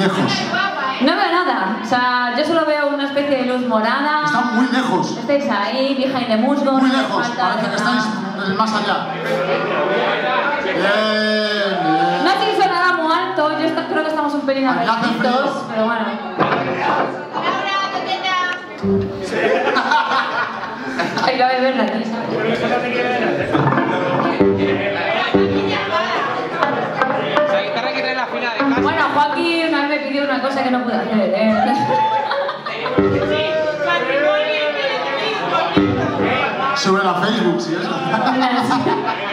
lejos. No veo nada. O sea, yo solo veo una especie de luz morada. Están muy lejos. Estáis ahí, behind the musgo. Muy no lejos. Parece que estáis en el más allá. Bien, bien. No hizo nada muy alto. Yo esta- creo que estamos un pelín frío. pero bueno. Hay que beber aquí, ¿sabes? La guitarra que trae la de casa. Bueno, Joaquín pidió una cosa que no pude hacer. ¿eh? Sube a Facebook, si eso.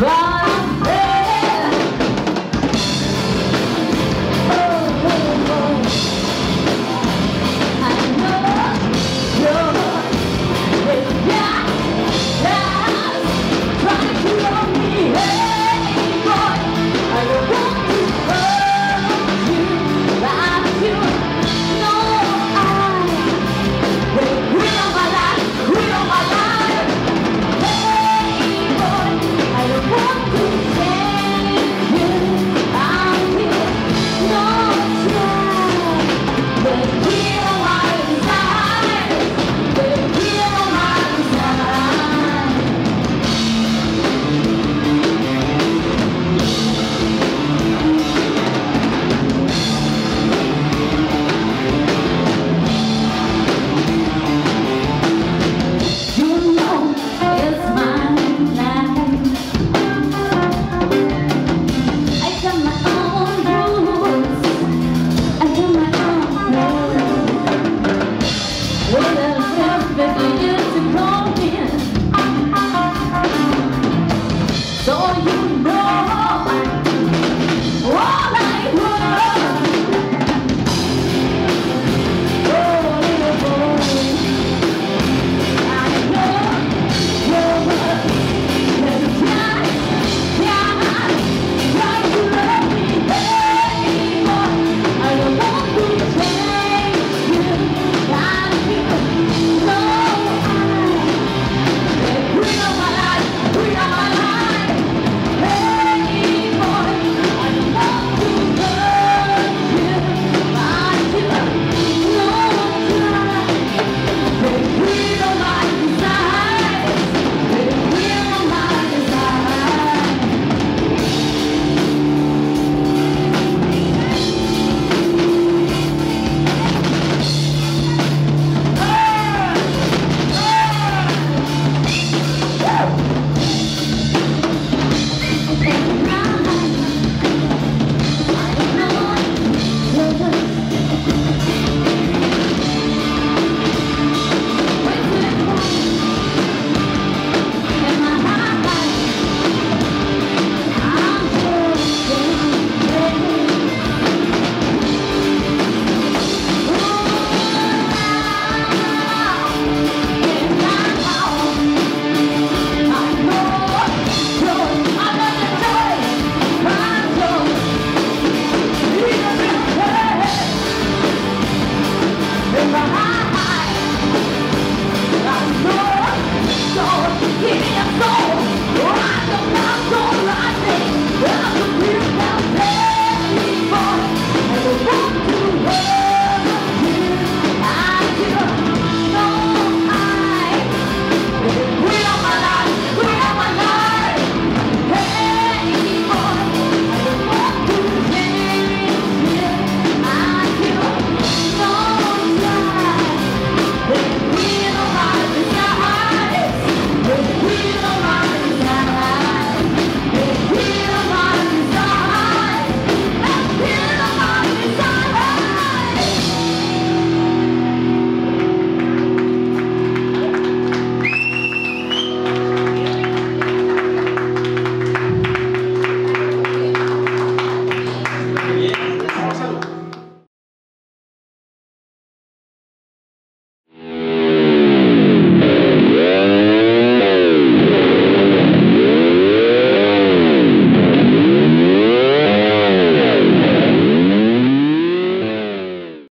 Wow.